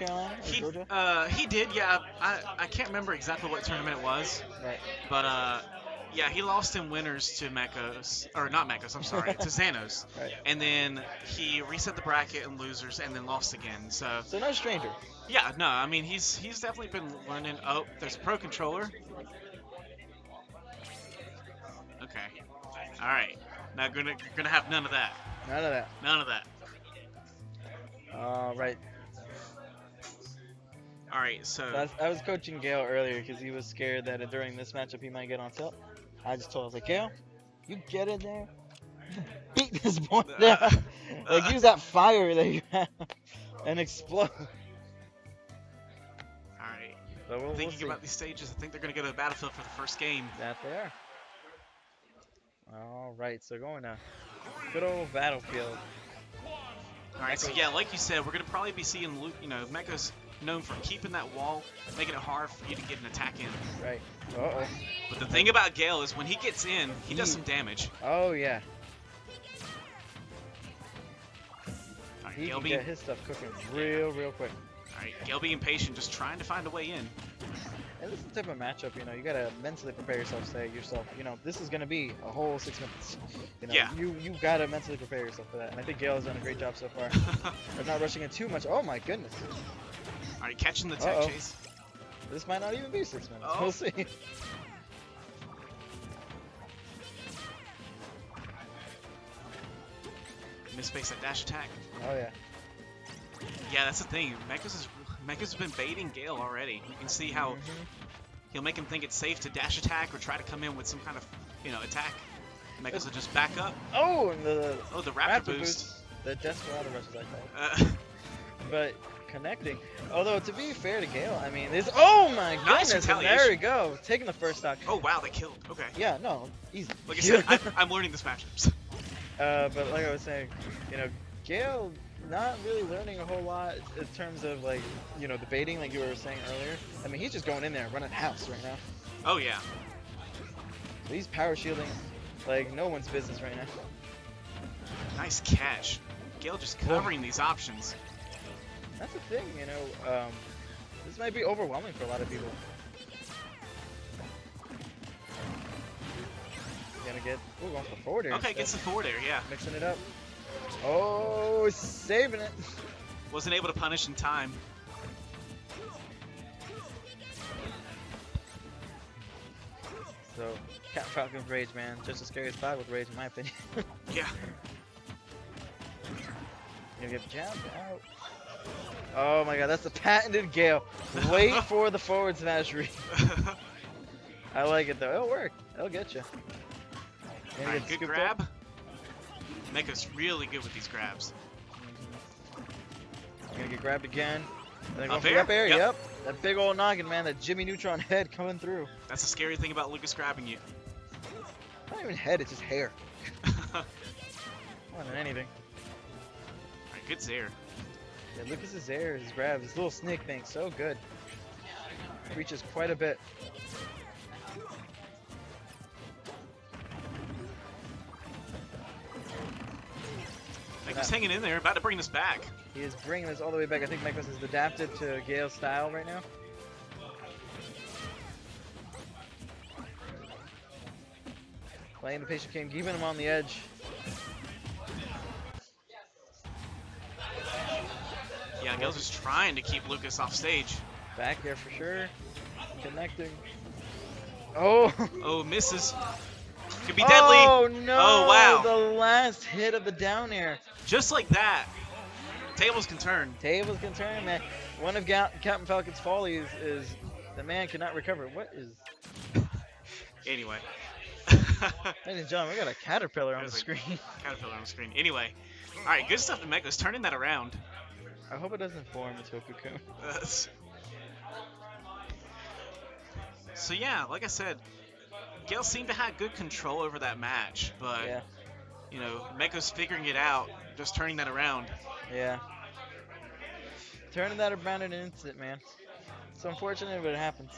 Carolina He, Georgia? uh, he did, yeah. I, I can't remember exactly what tournament it was, Right. but uh, yeah, he lost in winners to Mekos, or not Mekos, I'm sorry, to Xanos. Right. And then he reset the bracket in losers and then lost again. So So no stranger. yeah, no, I mean he's he's definitely been learning. Oh, there's a pro controller. Okay. All right. Now gonna gonna have none of that. None of that. None of that. All right. Right. So So I, was, I was coaching Gael earlier because he was scared that during this matchup he might get on tilt. I just told him, I was like, Gael, you get in there, beat this boy down. like use that fire that you have and explode. all right. So we'll, we'll Thinking about these stages, I think they're gonna go to the battlefield for the first game. That they are. All right, so going to good old battlefield. All right. So yeah, like you said, we're gonna probably be seeing Luke. You know, Mekos known for keeping that wall, making it hard for you to get an attack in. Right. Uh oh. But the thing about Gael is when he gets in, he does some damage. Oh yeah. All right, He Gael get his stuff cooking real, real quick. all right, Gael being patient, just trying to find a way in. And this is the type of matchup, you know, you gotta mentally prepare yourself. Say yourself, you know, this is gonna be a whole six minutes. You know, Yeah. you you gotta mentally prepare yourself for that. And I think Gael has done a great job so far. Of not rushing in too much. Oh my goodness, All right, catching the tech Uh-oh. chase. this might not even be six minutes. Oh. We'll see. Misspace that dash attack. Oh yeah. Yeah, that's the thing. Mekos is Mekos has been baiting Gael already. You can see how Mhm. he'll make him think it's safe to dash attack or try to come in with some kind of, you know, attack. Mekos will just back up. Oh, and the Oh, the raptor, Raptor boost. boost. the Desperado rushes I call it. Uh, But connecting. Although to be fair to Gael, I mean, this. Oh my Nice goodness! there we go, taking the first stock. oh wow, they killed. Okay. Yeah, no, easy. Like I said, I, I'm learning this matchups. Uh, but like I was saying, you know, Gael not really learning a whole lot in terms of like, you know, debating like you were saying earlier. I mean, he's just going in there running house right now. Oh yeah. So he's power shielding like no one's business right now. Nice catch. Gael just covering these options. That's the thing, you know. Um, this might be overwhelming for a lot of people. Gonna get. Ooh, going for forward air. Okay, gets the forward air, yeah. Mixing it up. Oh, saving it. Wasn't able to punish in time. So, Cat Falcon's Rage, man. Just as scary as Fog with Rage, in my opinion. Yeah. Gonna get jabbed out. Oh my god, that's the patented Gael. Wait for the forward smash read. I like it though. It'll work. It'll get you. Alright, good grab. Mekos really good with these grabs. I'm Gonna get grabbed again. And then Up air? up air. Yep. Yep. That big old noggin, man. That Jimmy Neutron head coming through. That's the scary thing about Lucas grabbing you. Not even head, it's just hair. More than anything. Alright, good Zair. Yeah, Lucas's air, his grab, his little snake thing, so good. Reaches quite a bit. Mekos hanging in there, about to bring this back. He is bringing this all the way back. I think Mekos is adapted to Gael's style right now. Playing the patient game, keeping him on the edge. Yeah, Gael's just trying to keep Lucas off stage. Back there for sure. Connecting. Oh! Oh, misses. Could be deadly. Oh no! Oh, wow. The last hit of the down air. Just like that. Tables can turn. Tables can turn, man. One of Ga- Captain Falcon's follies is the man cannot recover. What is? Anyway. Ladies and gentlemen, we got a caterpillar on the There's a- screen. Caterpillar on the screen. Anyway. Alright, good stuff to Mekos turning that around. I hope it doesn't form into a cocoon. So yeah, like I said, Gael seemed to have good control over that match, but Yeah, you know, Mekos figuring it out, just turning that around. yeah. Turning that around in an instant, man. It's unfortunate, but it happens.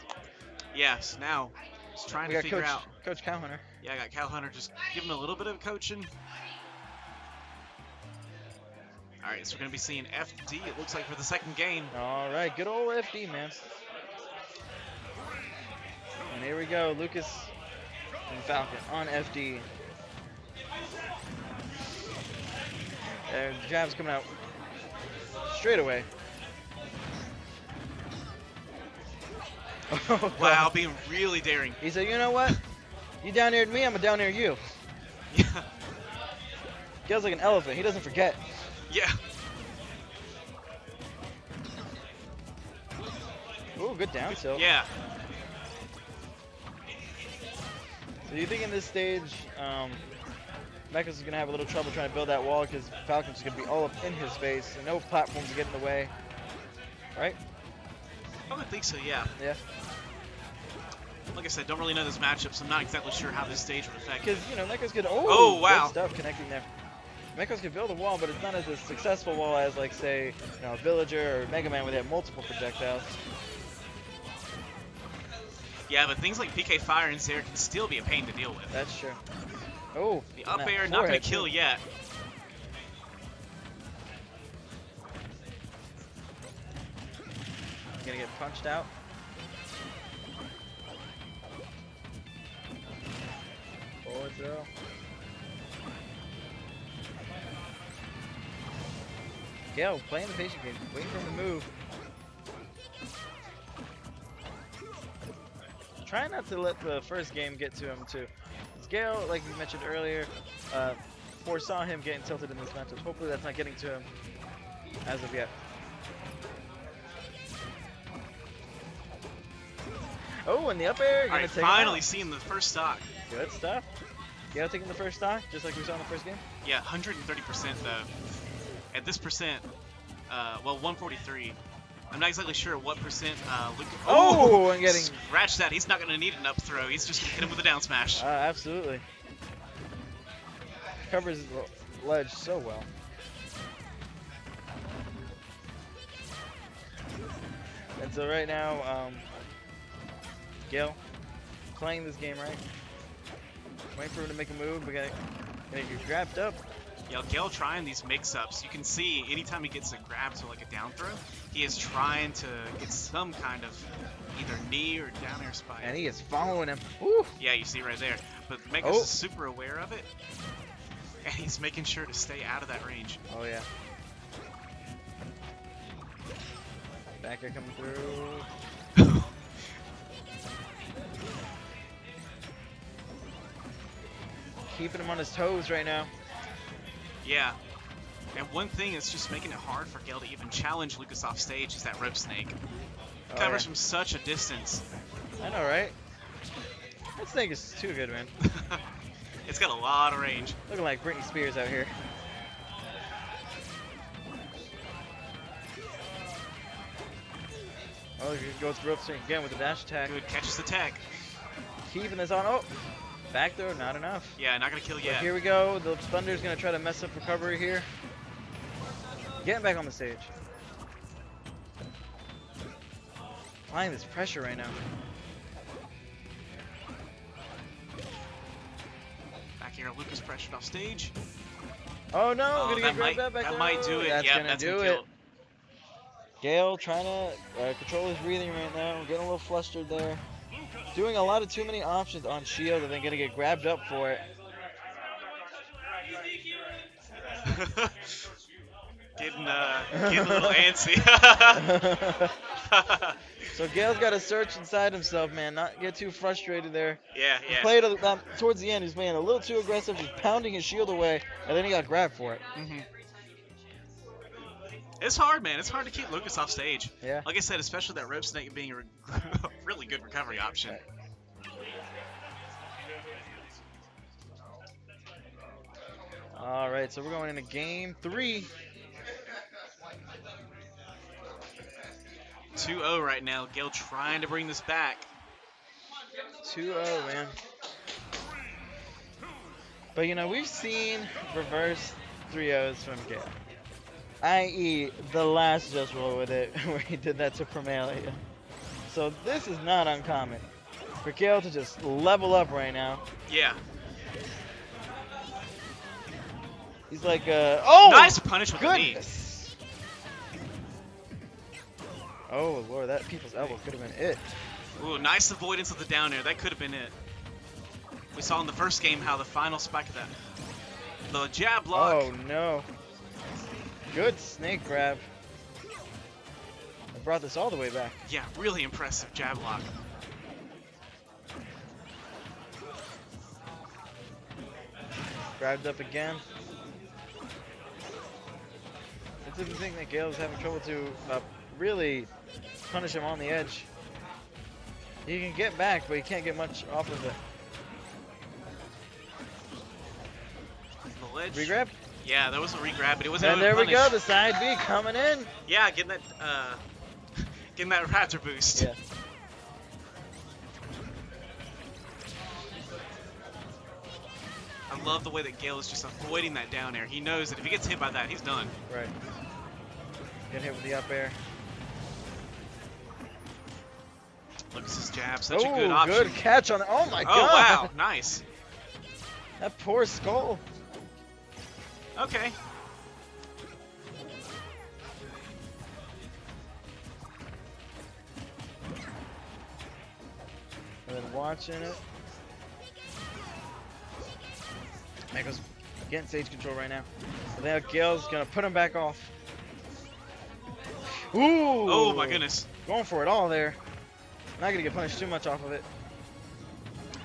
Yes, now just trying we to got figure Coach out. Coach Cowhunter. Yeah, I got Cal Hunter just giving a little bit of coaching. All right, so we're gonna be seeing FD. It looks like for the second game. All right, good old FD, man. And here we go, Lucas and Falcon on FD. And jab's coming out straight away. Wow, being really daring. He said, you know what? You down here to me, I'm down here to you. Yeah, Gael's like an elephant. He doesn't forget. Yeah. Ooh, good down tilt. Yeah. So you think in this stage, um, Mekos is gonna have a little trouble trying to build that wall because Falcon's is gonna be all up in his face, and no platforms to get in the way, right? I would think so. Yeah. Yeah. Like I said, don't really know this matchup, so I'm not exactly sure how this stage would affect. Because you know Mekos good. Oh, Oh, wow. Stuff connecting there. Mekos can build a wall, but it's not as a successful wall as like say, you know, a Villager or Mega Man where they have multiple projectiles. Yeah, but things like PK Fire and Zair can still be a pain to deal with. That's true. Oh, The up air not gonna forehead, kill too. yet. Gonna get punched out. Forward throw. Gael playing the patient game, waiting for him to move. Try not to let the first game get to him too. Gael, like we mentioned earlier, uh, foresaw him getting tilted in this matchup. Hopefully that's not getting to him as of yet. Oh, and the up air, All right, finally seeing the first stock. Good stuff. Gael taking the first stock, just like we saw in the first game. Yeah, 130% though. At this percent, uh, well, 143. I'm not exactly sure what percent. Uh, Luke. Oh, and getting- scratch that. He's not gonna need an up throw. He's just gonna hit him with a down smash. Uh, absolutely. Covers the ledge so well. And so right now, um, Gael playing this game right. Waiting for him to make a move, but gonna, gonna get grabbed up. Yeah, Gael trying these mix-ups. You can see anytime he gets a grab to like a down throw, he is trying to get some kind of either knee or down air spike. And he is following him. Woo! Yeah, you see right there. But Mekos Oh. is super aware of it, and he's making sure to stay out of that range. Oh yeah. Back air coming through. Keeping him on his toes right now. Yeah. And one thing that's just making it hard for Gael to even challenge Lucas off stage is that rope snake. Oh, Covers yeah. from such a distance. I know, right? That snake is too good, man. it's got a lot of range. Looking like Britney Spears out here. Oh, he goes rope snake again with the dash attack. Good catches the tag. Keeping this on. Oh, back throw, not enough. Yeah, not gonna kill But yet. here we go. The Thunder's gonna try to mess up recovery here. Getting back on the stage. Applying this pressure right now. Back here, Lucas pressured off stage. Oh no, Oh, gonna that get might, up back that there. might do it. That's yeah, gonna that's do gonna it. Gael trying to uh, control his breathing right now, getting a little flustered there. Doing a lot of too many options on shield and then gonna get grabbed up for it. getting, uh, getting a little antsy. so Gael's got to search inside himself, man, not get too frustrated there. yeah, He played a, um, towards the end, he's playing a little too aggressive, just pounding his shield away, and then he got grabbed for it. hmm It's hard, man. It's hard to keep Lucas off stage. Yeah. Like I said, especially that rope snake being a re- really good recovery option. All right, so we're going into game three. 2-0 right now. Gael trying to bring this back. 2-0, man. But you know, we've seen reverse 3-0s from Gael. I.e., the last Just Roll with it, where he did that to Promalia. So this is not uncommon. For Gael to just level up right now. Yeah. He's like, uh, oh, nice punish with the knee. goodness. Oh lord, that people's elbow could have been it. Ooh, nice avoidance of the down air. That could have been it. We saw in the first game how the final spike of that. The jab lock. Oh no. Good snake grab. I brought this all the way back. Yeah, really impressive jab lock. Grabbed up again. It's thing that Gael's having trouble to uh, really punish him on the edge. He can get back, but he can't get much off of it. The ledge. Regrab? Yeah, that was a regrab, but it wasn't And there we go, the side B coming in. Yeah, getting that, uh, getting that raptor boost. Yeah. I love the way that Gael is just avoiding that down air. He knows that if he gets hit by that, he's done. Right. Get hit with the up air. Look at Lucas's jab, such oh, a good option. good catch on. Oh my oh god. Oh wow, nice. That poor skull. Okay. Then watching it. Mekos getting stage control right now. And now Gael's gonna put him back off. Ooh! Oh my goodness. Going for it all there. Not gonna get punished too much off of it.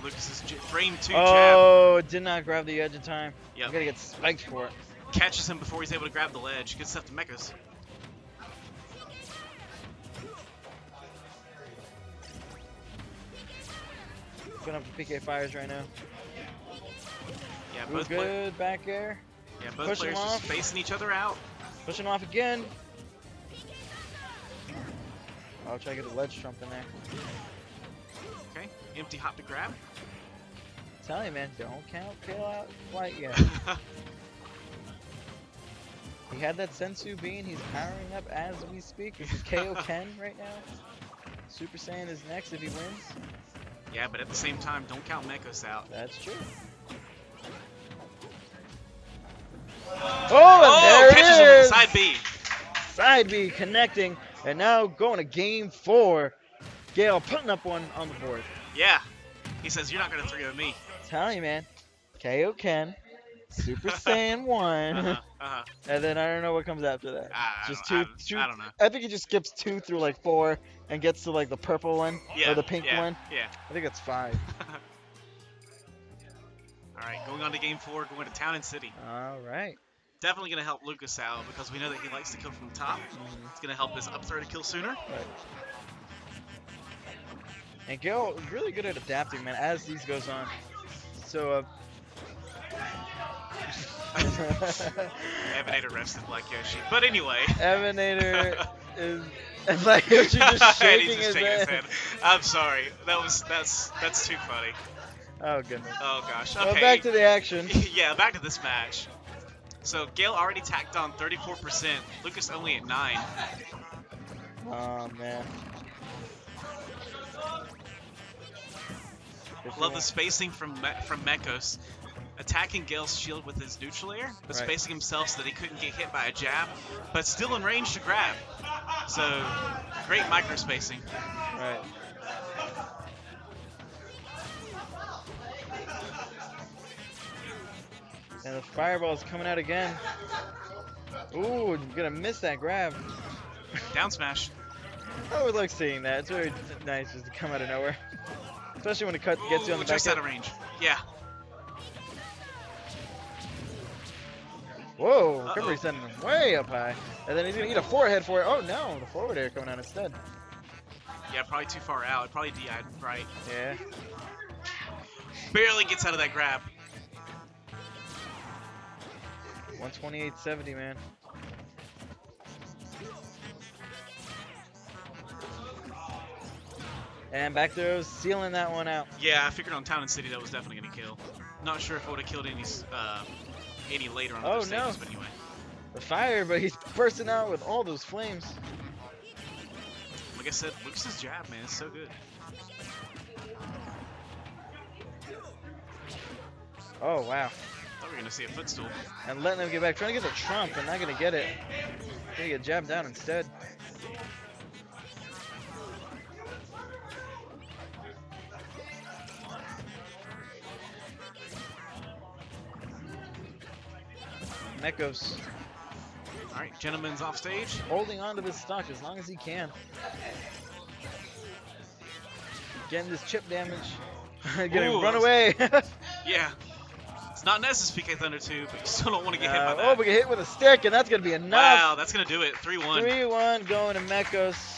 Lucas's frame two jab Oh, did not grab the edge in time. Yep. I'm gonna get spiked for it. catches him before he's able to grab the ledge. Good stuff to Mekos. Going up to PK fires right now. Yeah, Ooh, both, good back air. yeah, both Push players just facing each other out. Pushing off again. I'll try to get a ledge trump in there. Empty hop to grab. Tell you, man, don't count kill out quite yet. he had that Senzu bean. He's powering up as we speak. This is KO Ken right now. Super Saiyan is next if he wins. yeah, but at the same time, don't count Mekos out. That's true. Oh, oh and there catches it is. side B. Side B connecting, and now going to game four. Gael putting up one on the board. Yeah. He says, you're not going to 3 me. Tell you, man. Kaioken, Super Saiyan 1, Uh-huh, uh-huh. and then I don't know what comes after that. I, I Just I, two, don't- two. I don't know. I think he just skips two through like four and gets to like the purple one Yeah, or the pink yeah, one. Yeah. I think it's five. All right, going on to game four, going to Town and City. All right. Definitely going to help Lucas out because we know that he likes to kill from the top. Mhm. It's going to help his up throw to kill sooner. Right. And Gael is really good at adapting, man, as these goes on. So, uh, Evanator rested Black Yoshi. But anyway. Evanator is and like Yoshi just shaking, he's his, just shaking his head. head. I'm sorry. That was that's that's too funny. Oh goodness. Oh gosh. Well, Okay. back to the action. yeah, back to this match. So Gael already tacked on 34%. Lucas only at nine. Oh man. Love the spacing from Me- from Mekos. Attacking Gael's shield with his neutral air, but Right. spacing himself so that he couldn't get hit by a jab, but still in range to grab. So, great micro spacing. Right. And the fireball is coming out again. Ooh, gonna miss that grab. Down smash. I always like seeing that. It's very nice just to come out of nowhere. Especially when it cut gets you on Ooh, the back just out of range. Yeah. Whoa, Uh-oh. recovery sending him way up high. And then he's gonna eat a forehead for it. Oh no, the forward air coming out instead. Yeah, probably too far out. Probably DI'd right. Yeah. Barely gets out of that grab. 128.70, man. And back throws, sealing that one out. Yeah, I figured on Town and City that was definitely gonna kill. Not sure if it would have killed any uh, any later on Oh, stages, no. but anyway. The fire, but he's bursting out with all those flames. Like I said, Lucas's jab, man, it's so good. Oh wow. Thought we You're gonna see a footstool. and letting him get back. Trying to get the trump and not gonna get it. Gonna get jabbed down instead. Mekos All right, gentlemen's off stage. holding on to this stock as long as he can. Getting this chip damage. Getting Ooh, run away. Yeah. It's not necessary PK Thunder 2, but you still don't want to get hit by uh, by oh, we get hit with a stick, and that's gonna be enough. wow, that's gonna do it. 3-1. 3-1 going to Mekos.